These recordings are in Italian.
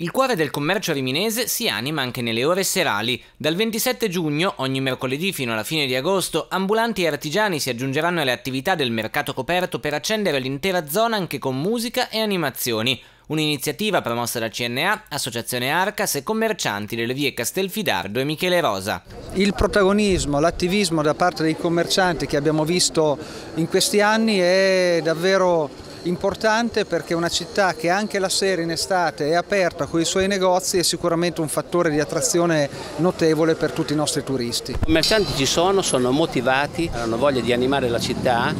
Il cuore del commercio riminese si anima anche nelle ore serali. Dal 27 giugno, ogni mercoledì fino alla fine di agosto, ambulanti e artigiani si aggiungeranno alle attività del mercato coperto per accendere l'intera zona anche con musica e animazioni. Un'iniziativa promossa da CNA, Associazione Arcas e commercianti delle vie Castelfidardo e Michele Rosa. Il protagonismo, l'attivismo da parte dei commercianti che abbiamo visto in questi anni è davvero importante perché una città che anche la sera in estate è aperta con i suoi negozi è sicuramente un fattore di attrazione notevole per tutti i nostri turisti. I commercianti ci sono, sono motivati, hanno voglia di animare la città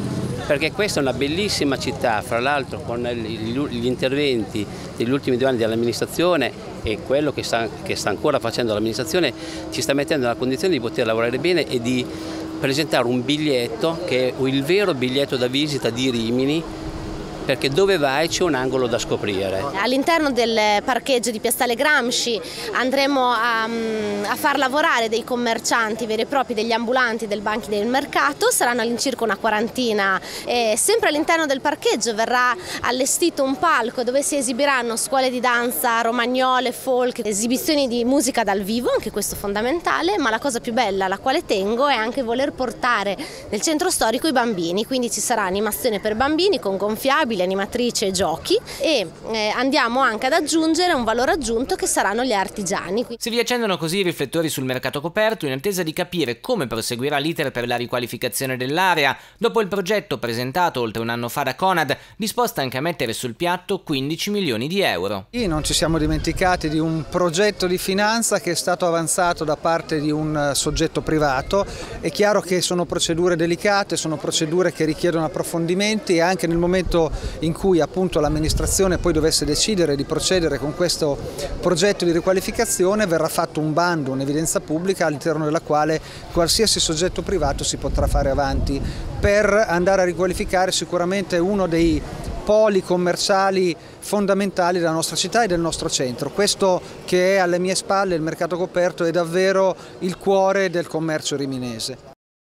perché questa è una bellissima città, fra l'altro con gli interventi degli ultimi due anni dell'amministrazione e quello che sta, che sta ancora facendo l'amministrazione ci sta mettendo nella condizione di poter lavorare bene e di presentare un biglietto che è il vero biglietto da visita di Rimini perché dove vai c'è un angolo da scoprire. All'interno del parcheggio di Piazzale Gramsci andremo a, mm, a, far lavorare dei commercianti veri e propri, degli ambulanti del banchi del mercato, saranno all'incirca una quarantina e sempre all'interno del parcheggio verrà allestito un palco dove si esibiranno scuole di danza romagnole, folk, esibizioni di musica dal vivo, anche questo fondamentale, ma la cosa più bella alla quale tengo è anche voler portare nel centro storico i bambini, quindi ci sarà animazione per bambini con gonfiabili, animatrice e giochi e eh, andiamo anche ad aggiungere un valore aggiunto che saranno gli artigiani. Si riaccendono così i riflettori sul mercato coperto in attesa di capire come proseguirà l'iter per la riqualificazione dell'area dopo il progetto presentato oltre un anno fa da Conad disposta anche a mettere sul piatto 15 milioni di euro. E non ci siamo dimenticati di un progetto di finanza che è stato avanzato da parte di un soggetto privato. È chiaro che sono procedure delicate, sono procedure che richiedono approfondimenti e anche nel momento in cui appunto l'amministrazione poi dovesse decidere di procedere con questo progetto di riqualificazione verrà fatto un bando, un'evidenza pubblica all'interno della quale qualsiasi soggetto privato si potrà fare avanti per andare a riqualificare sicuramente uno dei poli commerciali fondamentali della nostra città e del nostro centro. Questo che è alle mie spalle, il mercato coperto, è davvero il cuore del commercio riminese.